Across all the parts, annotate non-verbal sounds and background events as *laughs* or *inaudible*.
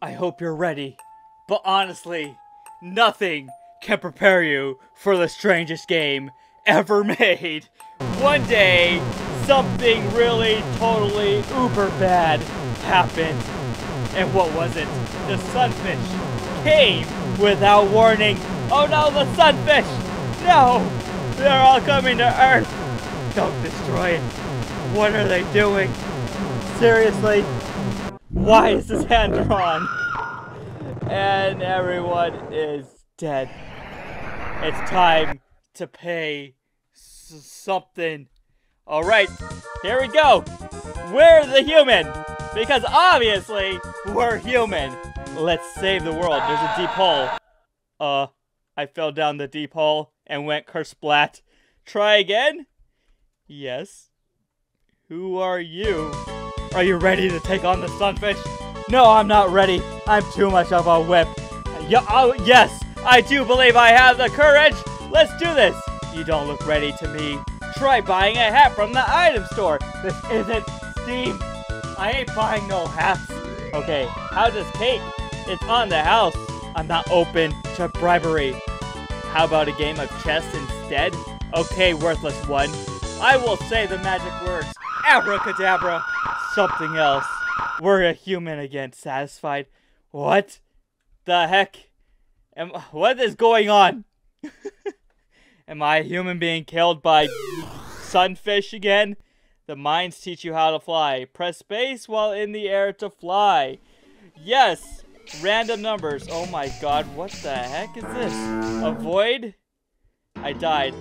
I hope you're ready. But honestly, nothing can prepare you for the strangest game ever *laughs* made. One day, something really totally uber bad happened. And what was it? The sunfish came without warning. Oh no, the sunfish! No! They're all coming to Earth! Don't destroy it. What are they doing? Seriously? Why is his hand drawn? And everyone is dead. It's time to pay something. Alright, here we go. We're the human. Because obviously, we're human. Let's save the world. There's a deep hole. Uh, I fell down the deep hole and went kersplat. Try again? Yes. Who are you? Are you ready to take on the sunfish? No, I'm not ready. I'm too much of a whip. Yeah, oh, yes, I do believe I have the courage. Let's do this. You don't look ready to me. Try buying a hat from the item store. This isn't Steam. I ain't buying no hats. Okay, how does cake? It's on the house. I'm not open to bribery. How about a game of chess instead? Okay, worthless one. I will say the magic words. Abracadabra. Something else. We're a human again. Satisfied? What? The heck? Am, what is going on? *laughs* Am I a human being killed by sunfish again? The mines teach you how to fly. Press space while in the air to fly. Yes! Random numbers. Oh my god, what the heck is this? Avoid? I died.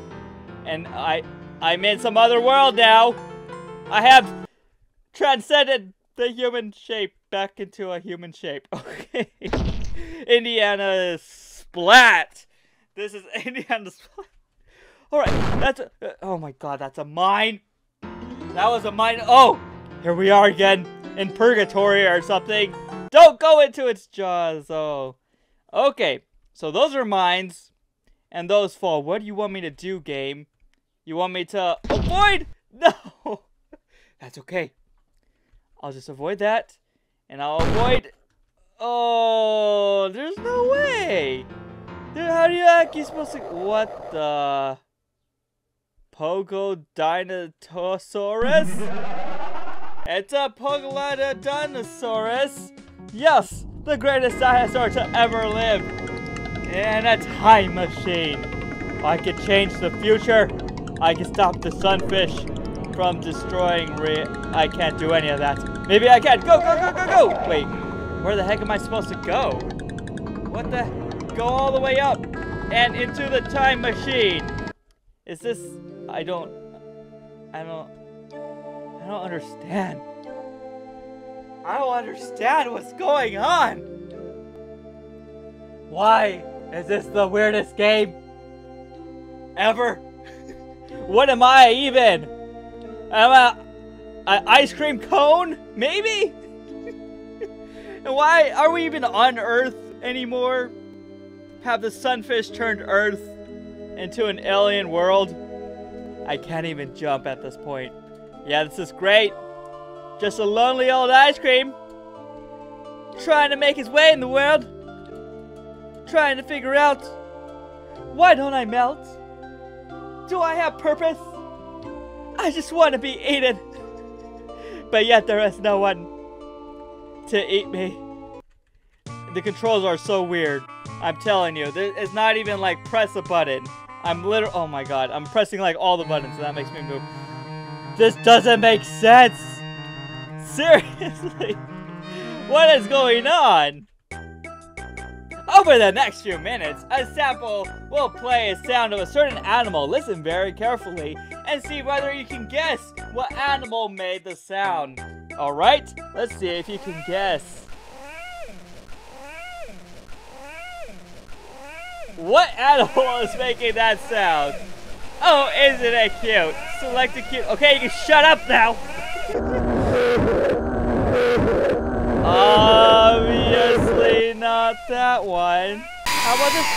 And I I'm in some other world now. I have transcended the human shape back into a human shape. *laughs* Okay. Indiana Splat. This is *laughs* Indiana Splat. Alright, that's a, oh my god, that's a mine. That was a mine. Oh, here we are again in purgatory or something. Don't go into its jaws. Oh, okay. So those are mines, and those fall. What do you want me to do, game? You want me to avoid? *laughs* No, that's okay. I'll just avoid that, and I'll avoid. Oh, there's no way. Dude, how do you actually supposed to? What the? Pogo Dinosaurus? *laughs* it's a Pogodinosaurus. Yes, the greatest dinosaur to ever live. In a time machine. I can change the future. I can stop the sunfish from destroying re- I can't do any of that. Maybe I can. Go, go, go, go, go! Wait, where the heck am I supposed to go? What the? Go all the way up and into the time machine. Is this I don't, I don't, I don't understand. I don't understand what's going on. Why is this the weirdest game ever? *laughs* what am I even? I an ice cream cone? Maybe? *laughs* and why are we even on Earth anymore? Have the sunfish turned Earth into an alien world? I can't even jump at this point. Yeah, this is great. Just a lonely old ice cream. Trying to make his way in the world. Trying to figure out why don't I melt? Do I have purpose? I just want to be eaten. But yet there is no one to eat me. The controls are so weird. I'm telling you, it's not even like press a button. I'm literally, oh my god, I'm pressing like all the buttons and that makes me move. This doesn't make sense! Seriously? *laughs* What is going on? Over the next few minutes, a sample will play a sound of a certain animal. Listen very carefully and see whether you can guess what animal made the sound. Alright, let's see if you can guess. What animal *laughs* is making that sound? Oh, isn't it cute? Select a cute. Okay, you can shut up now. *laughs* Obviously not that one. How about this?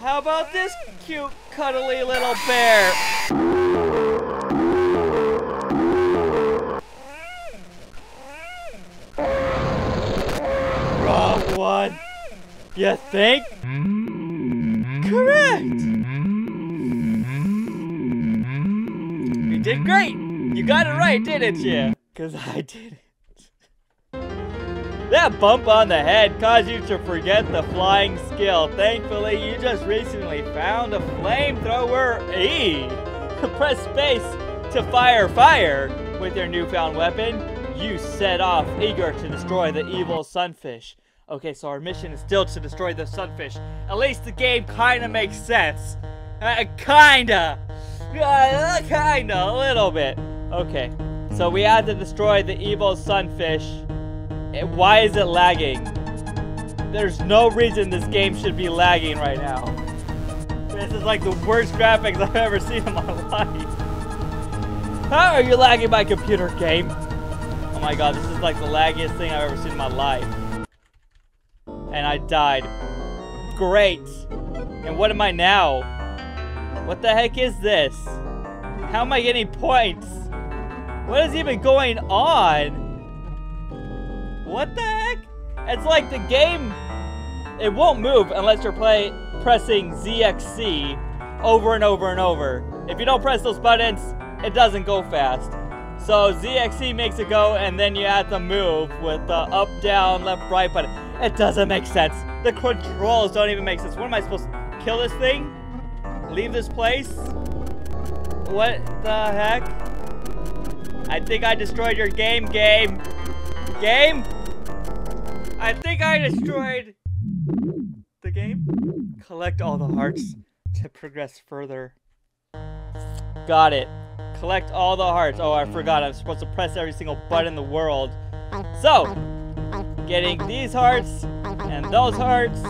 How about this cute, cuddly little bear? Wrong one. You think? Correct! You did great! You got it right, didn't you? Cause I did it. That bump on the head caused you to forget the flying skill. Thankfully, you just recently found a flamethrower E. *laughs* Press space to fire fire with your newfound weapon. You set off, eager to destroy the evil sunfish. Okay, so our mission is still to destroy the sunfish. At least the game kinda makes sense. Uh, kinda. Uh, kinda, a little bit. Okay, so we had to destroy the evil sunfish. Why is it lagging? There's no reason this game should be lagging right now. This is like the worst graphics *laughs* I've ever seen in my life. How are you lagging my computer game? Oh my god, this is like the laggiest thing I've ever seen in my life. And I died. Great. And what am I now? What the heck is this? How am I getting points? What is even going on? What the heck? It's like the game, it won't move unless you're play, pressing ZXC over and over and over. If you don't press those buttons, it doesn't go fast. So ZXC makes it go and then you have to move with the up, down, left, right button. It doesn't make sense. The controls don't even make sense. What am I supposed to kill this thing? Leave this place? What the heck? I think I destroyed your game, game. Game? I think I destroyed the game. Collect all the hearts to progress further. Got it. Collect all the hearts. Oh, I forgot. I'm supposed to press every single button in the world. So, getting these hearts and those hearts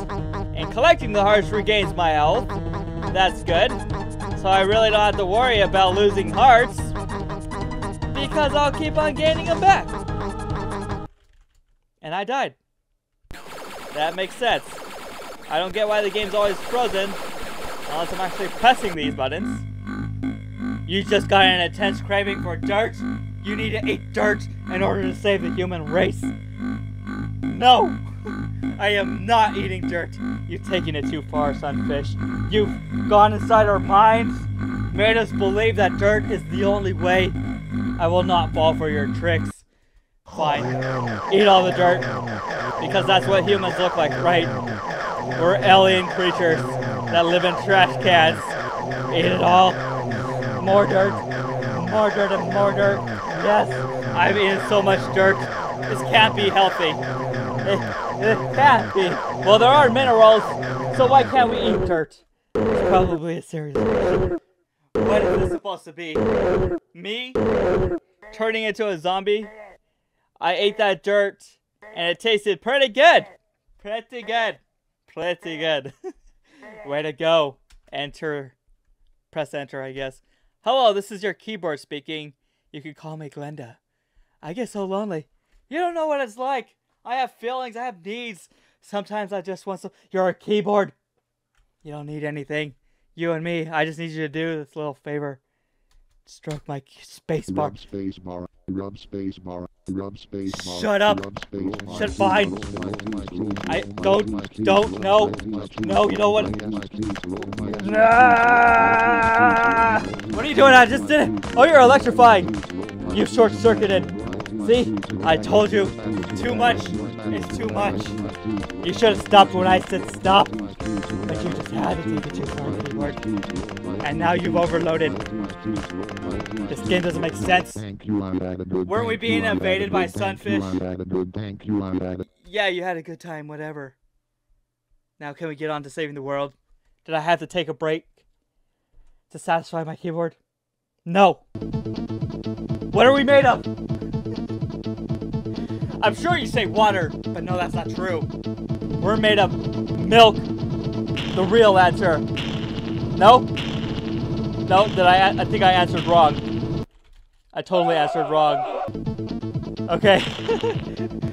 and collecting the hearts regains my health. That's good. So I really don't have to worry about losing hearts because I'll keep on gaining them back. And I died. That makes sense. I don't get why the game's always frozen unless I'm actually pressing these buttons. You just got an intense craving for dirt? You need to eat dirt in order to save the human race. No! I am not eating dirt. You've taken it too far, Sunfish. You've gone inside our minds, made us believe that dirt is the only way I will not fall for your tricks. Fine. Eat all the dirt. Because that's what humans look like, right? We're alien creatures that live in trash cans. Eat it all. More dirt. More dirt and more dirt. Yes, I've eaten so much dirt. This can't be healthy. It, it can't be. Well, there are minerals, so why can't we eat dirt? It's probably a serious question. What is this supposed to be? Me? Turning into a zombie? I ate that dirt and it tasted pretty good. Pretty good. Pretty good. *laughs* Way to go. Enter. Press enter, I guess. Hello, this is your keyboard speaking. You can call me Glenda. I get so lonely. You don't know what it's like. I have feelings. I have needs. Sometimes I just want some. You're a keyboard. You don't need anything. You and me, I just need you to do this little favor. Stroke my space bar. Rub space bar. Rub space bar. Rub space bar. Shut up. Rub space bar. Shut fine. I don't, don't, no, no, you know what? Ah! What are you doing? I just did it. Oh, you're electrifying. You've short-circuited. See? I told you. Too much. It's too much. You should have stopped when I said stop. But you just had to take it too far, keyboard. And now you've overloaded. This game doesn't make sense. Weren't we being invaded by sunfish? Yeah, you had a good time, whatever. Now can we get on to saving the world? Did I have to take a break to satisfy my keyboard? No. What are we made of? I'm sure you say water, but no, that's not true. We're made of milk. The real answer. No? No, did I? I think I answered wrong. I totally answered wrong. Okay.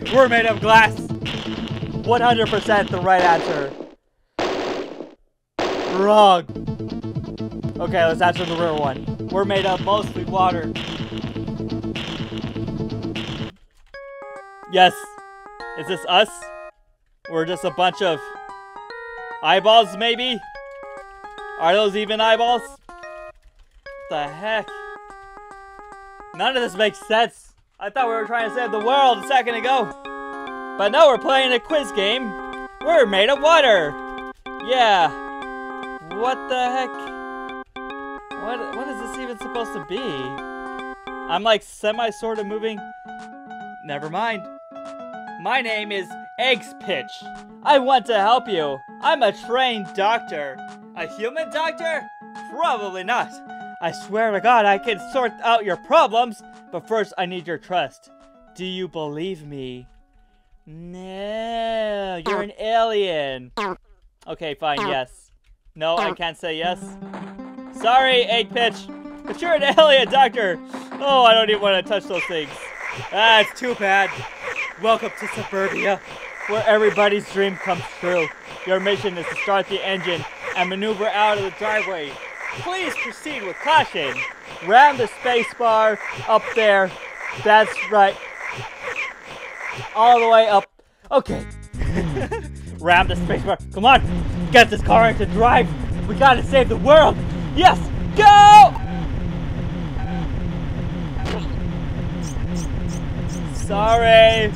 *laughs* We're made of glass. 100% the right answer. Wrong. Okay, let's answer the real one. We're made of mostly water. Yes. Is this us? We're just a bunch of eyeballs, maybe? Are those even eyeballs? the heck? None of this makes sense. I thought we were trying to save the world a second ago. But no, we're playing a quiz game. We're made of water. Yeah. What the heck? What, what is this even supposed to be? I'm like semi sort of moving. Never mind. My name is Eggs Pitch. I want to help you. I'm a trained doctor. A human doctor? Probably not. I swear to God I can sort out your problems, but first I need your trust. Do you believe me? No, you're an alien. Okay, fine, yes. No, I can't say yes. Sorry, Egg Pitch, but you're an alien, Doctor. Oh, I don't even want to touch those things. That's ah, too bad. Welcome to suburbia, where everybody's dream comes true. Your mission is to start the engine and maneuver out of the driveway. Please proceed with caution. Ram the spacebar up there. That's right. All the way up. Okay. *laughs* Ram the spacebar. Come on. Get this car into drive. We gotta save the world. Yes. Go! Sorry.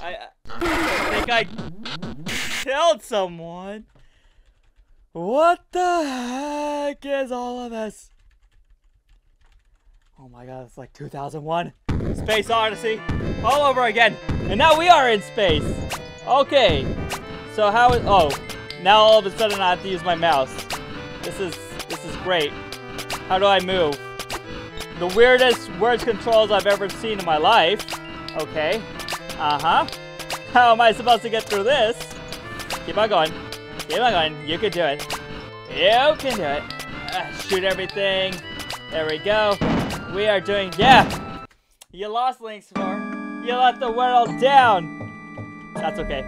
I, I think I killed someone. What the heck is all of this? Oh my god, it's like 2001. Space Odyssey. All over again. And now we are in space. Okay. So how is... Oh. Now all of a sudden I have to use my mouse. This is... This is great. How do I move? The weirdest words controls I've ever seen in my life. Okay. Uh-huh. How am I supposed to get through this? Keep on going. Keep on. You can do it. You can do it. Uh, shoot everything. There we go. We are doing... Yeah! You lost, Link's Score. You let the world down. That's okay.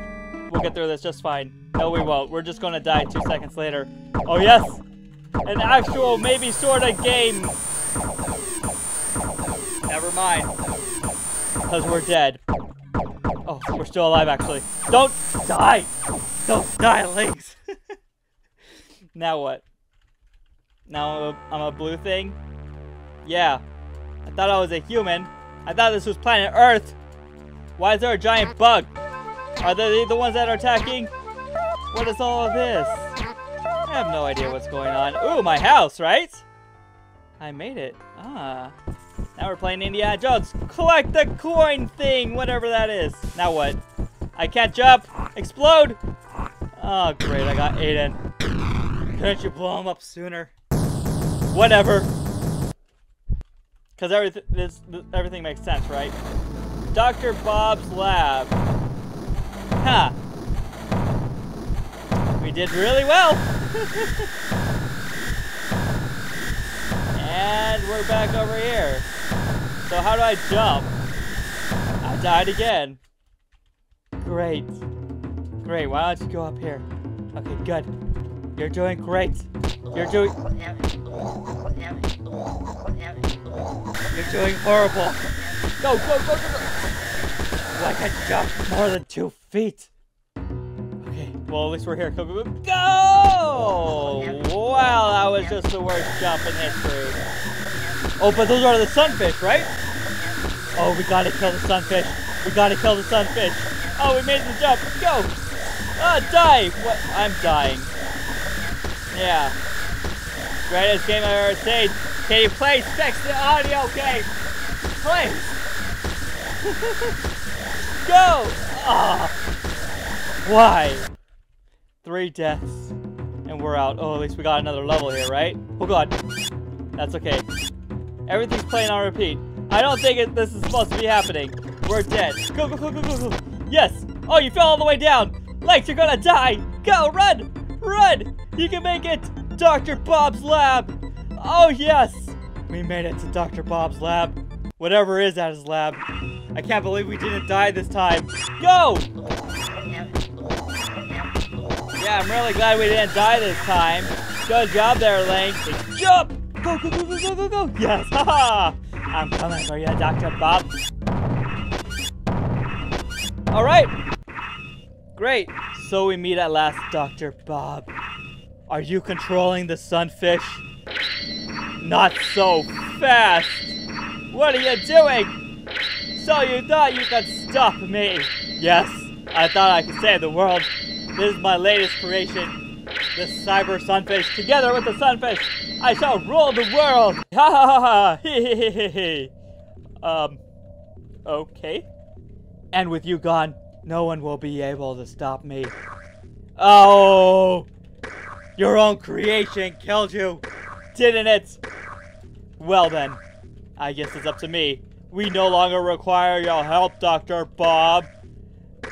We'll get through this just fine. No, we won't. We're just gonna die two seconds later. Oh, yes! An actual, maybe sort of game. Never mind. Because we're dead. Oh, we're still alive, actually. Don't die! Don't die, LiNX! Now what? Now I'm a, I'm a blue thing? Yeah. I thought I was a human. I thought this was planet Earth. Why is there a giant bug? Are they the ones that are attacking? What is all of this? I have no idea what's going on. Ooh, my house, right? I made it. Ah. Now we're playing Indiana Jones. Collect the coin thing, whatever that is. Now what? I can't jump. Explode. Oh, great. I got Aiden. Couldn't you blow him up sooner? Whatever. Because everything, this, this, everything makes sense, right? Dr. Bob's lab. Huh. We did really well. and we're back over here. So how do I jump? I died again. Great. Great, why don't you go up here? Okay, good. You're doing great. You're doing... You're doing horrible. Go, go, go, go, go! I can jump more than two feet. Okay, well, at least we're here. Go, go, go! Go! Wow, that was just the worst jump in history. Oh, but those are the sunfish, right? Oh, we gotta kill the sunfish. We gotta kill the sunfish. Oh, we made the jump. Go! Ah, oh, die! What? I'm dying. Yeah. Greatest game I've ever seen. Can you please fix the audio game? Please! *laughs* Go! Oh. Why? Three deaths. And we're out. Oh, at least we got another level here, right? Oh god. That's okay. Everything's playing on repeat. I don't think it, this is supposed to be happening. We're dead. Go, go, go, go, go, go. Yes. Oh, you fell all the way down. Like you're gonna die. Go, run. Run. You can make it. Dr. Bob's lab. Oh, yes. We made it to Dr. Bob's lab. Whatever is at his lab. I can't believe we didn't die this time. Go! Yeah, I'm really glad we didn't die this time. Good job there, Link. Jump! Go, go, go, go, go, go, go! Yes! Haha! I'm coming for you, Dr. Bob. Alright! Great. So we meet at last, Dr. Bob. Are you controlling the sunfish? Not so fast! What are you doing? So you thought you could stop me? Yes, I thought I could save the world. This is my latest creation. The cyber sunfish, together with the sunfish, I shall rule the world! *laughs* Ha ha ha ha! Hee hee hee hee! Um, okay. And with you gone, no one will be able to stop me. Oh! Your own creation killed you, didn't it? Well then, I guess it's up to me. We no longer require your help, Dr. Bob.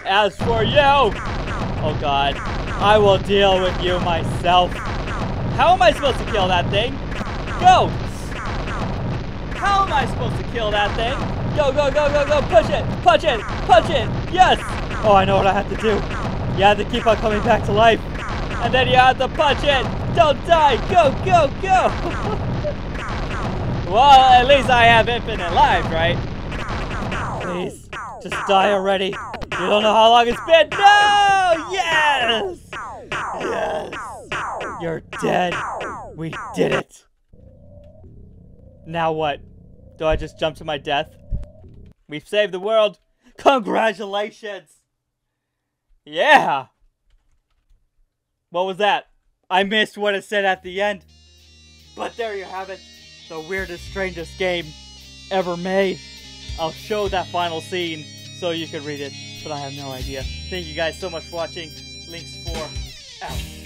As for you, oh god, I will deal with you myself. How am I supposed to kill that thing? Go! How am I supposed to kill that thing? Go, go, go, go, go, push it, punch it, punch it, yes! Oh, I know what I have to do. You have to keep on coming back to life. And then you have to punch it. Don't die, go, go, go! *laughs* well, at least I have infinite life, right? Please, just die already. You don't know how long it's been. No! Yes! Yes! You're dead. We did it. Now what? Do I just jump to my death? We've saved the world. Congratulations! Yeah! What was that? I missed what it said at the end. But there you have it. The weirdest, strangest game ever made. I'll show that final scene so you can read it, but I have no idea. Thank you guys so much for watching. LiNX 4 out.